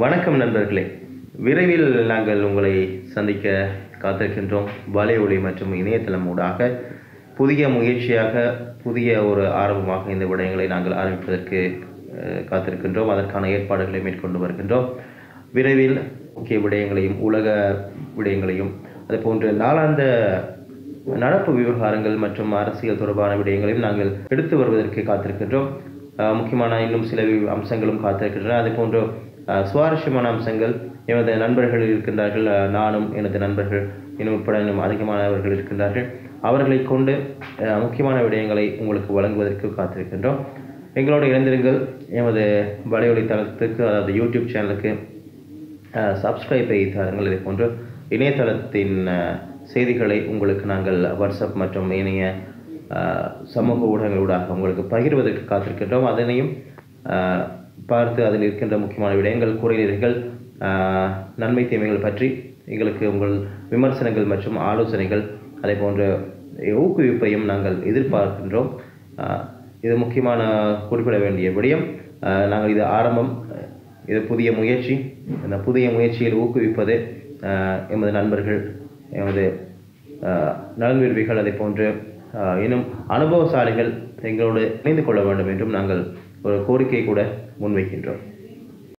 வணக்கம் நண்பர்களே. விரைவில் நாங்கள் உங்களை சந்திக்க காத்திருக்கின்றோம். வலை ஒளி மற்றும் இணையதளம் ஊடாக புதிய முயற்சியாக புதிய ஒரு ஆரம்பமாக இந்த விடயங்களை நாங்கள் ஆரம்பிப்பதற்கு காத்திருக்கின்றோம். அதற்கான ஏற்பாடுகளை மேற்கொண்டு வருகின்றோம். விரைவில் முக்கிய விடயங்களையும் உலக விடயங்களையும் அதுபோன்று நாளாந்த நடப்பு விவகாரங்கள் மற்றும் அரசியல் தொடர்பான விடயங்களையும் நாங்கள் எடுத்து வருவதற்கு காத்திருக்கின்றோம். முக்கியமான இன்னும் சில அம்சங்களும் காத்திருக்கின்றன. அது போன்ற சுவாரஸ்யமான அம்சங்கள் எனது நண்பர்கள் இருக்கின்றார்கள். நானும் எனது நண்பர்கள் இன்னும் உட்பட இன்னும் அதிகமானவர்கள் இருக்கின்றார்கள். அவர்களை கொண்டு முக்கியமான விடயங்களை உங்களுக்கு வழங்குவதற்கு காத்திருக்கின்றோம். எங்களோட இணைந்திருங்கள். எமது வலையொலி தளத்துக்கு அதாவது யூடியூப் சேனலுக்கு சப்ஸ்கிரைபை தாருங்கள். இதை போன்று இணையதளத்தின் செய்திகளை உங்களுக்கு நாங்கள் வாட்ஸ்அப் மற்றும் இணைய சமூக ஊடகங்களூடாக உங்களுக்கு பகிர்வதற்கு காத்திருக்கின்றோம். அதனையும் பார்த்து அதில் இருக்கின்ற முக்கியமான விடயங்கள் குறைநீர்கள் நன்மை தீமைகள் பற்றி எங்களுக்கு உங்கள் விமர்சனங்கள் மற்றும் ஆலோசனைகள் அதே போன்ற ஊக்குவிப்பையும் நாங்கள் எதிர்பார்க்கின்றோம். இது முக்கியமான குறிப்பிட வேண்டிய விடயம். அஹ், நாங்கள் இது ஆரம்பம் இது புதிய முயற்சி. இந்த புதிய முயற்சியில் ஊக்குவிப்பது அஹ், எமது நண்பர்கள் எமது அஹ், நலன் அதை போன்று அஹ், இன்னும் அனுபவசாலிகள் எங்களோடு இணைந்து கொள்ள வேண்டும் என்றும் நாங்கள் ஒரு கோரிக்கை கூட முன்வைக்கின்றோம்.